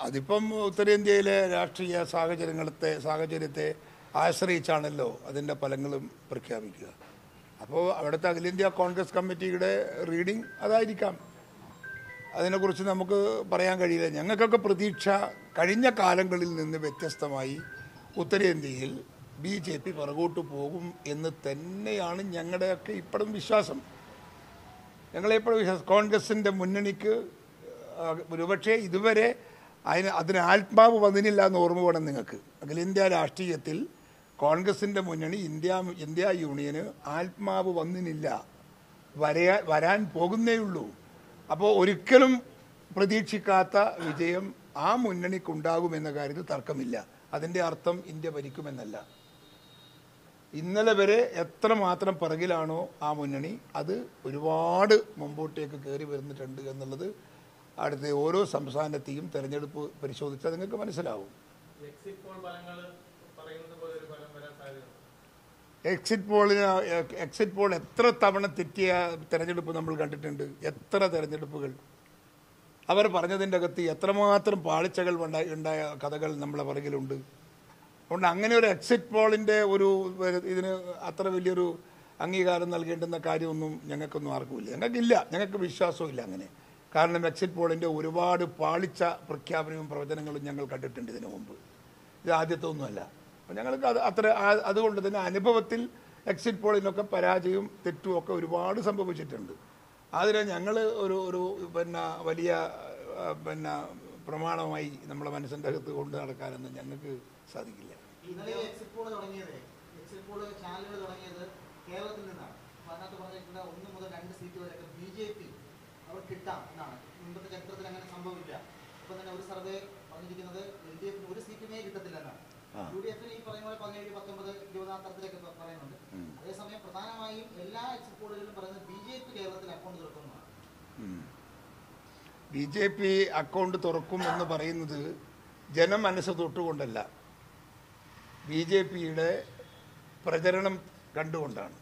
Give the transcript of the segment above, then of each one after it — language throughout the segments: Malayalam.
അതിപ്പം ഉത്തരേന്ത്യയിലെ രാഷ്ട്രീയ സാഹചര്യങ്ങളത്തെ സാഹചര്യത്തെ ആശ്രയിച്ചാണല്ലോ അതിന്റെ ഫലങ്ങളും പ്രഖ്യാപിക്കുക. അപ്പോൾ അവിടുത്തെ അഖിലേന്ത്യാ കോൺഗ്രസ് കമ്മിറ്റിയുടെ റീഡിംഗ് അതായിരിക്കാം. അതിനെക്കുറിച്ച് നമുക്ക് പറയാൻ കഴിയില്ല. ഞങ്ങൾക്കൊക്കെ പ്രതീക്ഷ കഴിഞ്ഞ കാലങ്ങളിൽ നിന്ന് വ്യത്യസ്തമായി ഉത്തരേന്ത്യയിൽ ബി ജെ പി പുറകോട്ട് പോകും എന്ന് തന്നെയാണ് ഞങ്ങളുടെയൊക്കെ ഇപ്പോഴും വിശ്വാസം. ഞങ്ങളെപ്പോഴും വിശ്വാസം. കോൺഗ്രസിന്റെ മുന്നണിക്ക് ഒരുപക്ഷേ ഇതുവരെ അതിന് അതിന് ആത്മാവ് വന്നിനില്ല എന്ന് ഓർമ്മ വേണം നിങ്ങൾക്ക്. അഖിലേന്ത്യാ രാഷ്ട്രീയത്തിൽ കോൺഗ്രസിന്റെ മുന്നണി ഇന്ത്യ ഇന്ത്യ യൂണിയന് ആത്മാവ് വന്നിനില്ല. വരയാ വരാൻ പോകുന്നേ ഉള്ളൂ. അപ്പോൾ ഒരിക്കലും പ്രതീക്ഷിക്കാത്ത വിജയം ആ മുന്നണിക്കുണ്ടാകുമെന്ന കാര്യത്തിൽ തർക്കമില്ല. അതിന്റെ അർത്ഥം ഇന്ത്യ ഭരിക്കുമെന്നല്ല. ഇന്നലെ വരെ എത്രമാത്രം പിറകിലാണോ ആ മുന്നണി അത് ഒരുപാട് മുമ്പോട്ടേക്ക് കയറി വരുന്നിട്ടുണ്ട് എന്നുള്ളത് അടുത്ത ഓരോ സംസ്ഥാനത്തെയും തെരഞ്ഞെടുപ്പ് പരിശോധിച്ചാൽ നിങ്ങൾക്ക് മനസ്സിലാവും. എക്സിറ്റ് പോളിന് എക്സിറ്റ് പോൾ എത്ര തവണ തെറ്റിയ തെരഞ്ഞെടുപ്പ് നമ്മൾ കണ്ടിട്ടുണ്ട്? എത്ര തെരഞ്ഞെടുപ്പുകൾ? അവർ പറഞ്ഞതിന്റെ അകത്ത് എത്രമാത്രം പാളിച്ചകൾ ഉണ്ടായ ഉണ്ടായ കഥകൾ നമ്മളെ പുറകിലുണ്ട്. അതുകൊണ്ട് അങ്ങനെ ഒരു എക്സിറ്റ് പോളിന്റെ ഒരു ഇതിന് അത്ര വലിയൊരു അംഗീകാരം നൽകേണ്ടുന്ന കാര്യമൊന്നും ഞങ്ങൾക്കൊന്നും ആർക്കുമില്ല. ഞങ്ങൾക്കില്ല. ഞങ്ങൾക്ക് വിശ്വാസവും അങ്ങനെ. കാരണം എക്സിറ്റ് പോളിന്റെ ഒരുപാട് പാളിച്ച പ്രഖ്യാപനവും പ്രവചനങ്ങളും ഞങ്ങൾ കണ്ടിട്ടുണ്ട് ഇതിനു മുമ്പ്. ഇത് ആദ്യത്തെ ഒന്നുമല്ല അപ്പം ഞങ്ങൾക്ക് അത് അത്ര അതുകൊണ്ട് തന്നെ അനുഭവത്തിൽ എക്സിറ്റ് പോളിനൊക്കെ പരാജയവും തെറ്റും ഒക്കെ ഒരുപാട് സംഭവിച്ചിട്ടുണ്ട്. അതിനെ ഞങ്ങൾ ഒരു ഒരു പിന്നെ വലിയ പിന്നെ പ്രമാണമായി നമ്മളെ മനസ്സിന്റെ അകത്ത് കൊണ്ട് നടക്കാനൊന്നും ഞങ്ങൾക്ക് സാധിക്കില്ല. എക്സിറ്റ് പോൾ എക്സിറ്റ് പോൾ തുടങ്ങിയത് കേരളത്തിൽ നിന്നാണ് അപ്പൊ അതിനകത്ത് പറഞ്ഞിട്ടുണ്ട് ഒന്ന് മുതൽ രണ്ട് സീറ്റ് വരെയൊക്കെ ബി ജെ പി അവർ കിട്ടാം എന്നാണ്. മുമ്പത്തെ ചരിത്രത്തിൽ അങ്ങനെ സംഭവമില്ല. ഇപ്പൊ തന്നെ ഒരു സർവേ പറഞ്ഞിരിക്കുന്നത് എൽ ഡി എഫിന് ഒരു സീറ്റുമേ കിട്ടത്തില്ലെന്നാണ്. എന്നാണ് യു ഡി എഫിന് ഈ പറയുന്ന പോലെ പതിനേഴ് പത്തൊമ്പത് ഇരുപതാം തരത്തിലൊക്കെ പറയുന്നുണ്ട്. അതേസമയം പ്രധാനമായും എല്ലാ എക്സിറ്റ് പോളുകളിലും പറയുന്നത് ബി ജെ പി കേരളത്തിൽ അക്കൗണ്ട് തുറക്കുന്നതാണ്. ബി ജെ പി അക്കൗണ്ട് തുറക്കും എന്ന് പറയുന്നത് ജനമനസ്സ് തൊട്ടുകൊണ്ടല്ല. ബി ജെ പിയുടെ പ്രചരണം കണ്ടുകൊണ്ടാണ്.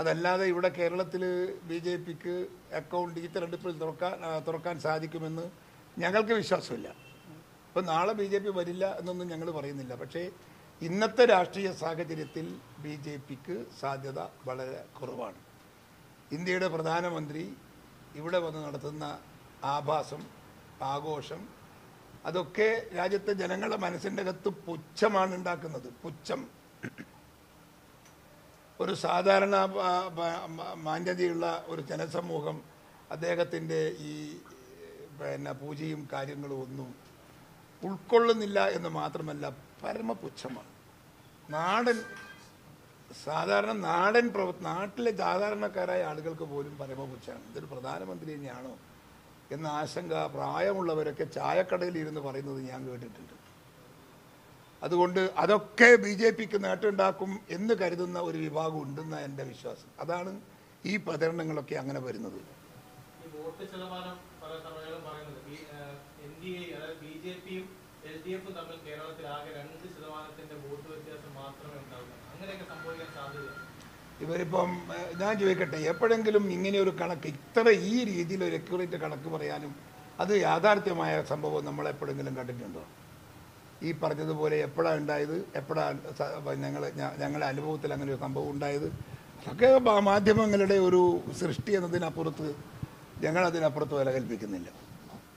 അതല്ലാതെ ഇവിടെ കേരളത്തിൽ ബി ജെ പിക്ക് അക്കൗണ്ട് ഈ തെരഞ്ഞെടുപ്പിൽ തുറക്കാൻ തുറക്കാൻ സാധിക്കുമെന്ന് ഞങ്ങൾക്ക് വിശ്വാസമില്ല. ഇപ്പം നാളെ ബി ജെ പി വരില്ല എന്നൊന്നും ഞങ്ങൾ പറയുന്നില്ല. പക്ഷേ ഇന്നത്തെ രാഷ്ട്രീയ സാഹചര്യത്തിൽ ബി ജെ പിക്ക് സാധ്യത വളരെ കുറവാണ്. ഇന്ത്യയുടെ പ്രധാനമന്ത്രി ഇവിടെ വന്ന് നടത്തുന്ന ആഭാസം ആഘോഷം അതൊക്കെ രാജ്യത്തെ ജനങ്ങളുടെ മനസ്സിന്റെ അകത്ത് പുച്ഛമാണ് ഉണ്ടാക്കുന്നത്. പുച്ഛം. ഒരു സാധാരണ മാന്യതയുള്ള ഒരു ജനസമൂഹം അദ്ദേഹത്തിന്റെ ഈ പിന്നെ പൂജയും കാര്യങ്ങളും ഒന്നും ഉൾക്കൊള്ളുന്നില്ല എന്ന് മാത്രമല്ല പരമപുച്ഛമാണ്. നാടൻ സാധാരണ നാടൻ പ്രവ നാട്ടിലെ സാധാരണക്കാരായ ആളുകൾക്ക് പോലും പരമപുച്ഛമാണ് ഇതൊരു പ്രധാനമന്ത്രി തന്നെയാണോ? എന്ന ആശങ്ക പ്രായമുള്ളവരൊക്കെ ചായക്കടയിൽ ഇരുന്ന് പറയുന്നത് ഞാൻ കേട്ടിട്ടുണ്ട്. അതുകൊണ്ട് അതൊക്കെ ബി ജെ പിക്ക് നേട്ടമുണ്ടാക്കും എന്ന് കരുതുന്ന ഒരു വിഭാഗം ഉണ്ടെന്ന എന്റെ വിശ്വാസം. അതാണ് ഈ പ്രചരണങ്ങളൊക്കെ അങ്ങനെ വരുന്നത്. ഇവരിപ്പം ഞാൻ ചോദിക്കട്ടെ എപ്പോഴെങ്കിലും ഇങ്ങനെ ഒരു കണക്ക് ഇത്ര ഈ രീതിയിൽ ഒരു അക്യുറേറ്റ് കണക്ക് പറയാനും അത് യാഥാർത്ഥ്യമായ സംഭവം നമ്മൾ എപ്പോഴെങ്കിലും കണ്ടിട്ടുണ്ടോ? ഈ പറഞ്ഞതുപോലെ എപ്പോഴാണ് ഉണ്ടായത്? എപ്പോഴാണ് ഞങ്ങൾ ഞങ്ങളുടെ അനുഭവത്തിൽ അങ്ങനെ ഒരു സംഭവം ഉണ്ടായത്? അതൊക്കെ മാധ്യമങ്ങളുടെ ഒരു സൃഷ്ടി എന്നതിനപ്പുറത്ത് ഞങ്ങളതിനപ്പുറത്ത് വില കൽപ്പിക്കുന്നില്ല